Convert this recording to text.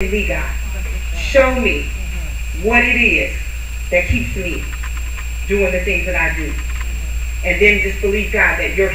me, God. Show me what it is that keeps me doing the things that I do. And then just believe, God, that you're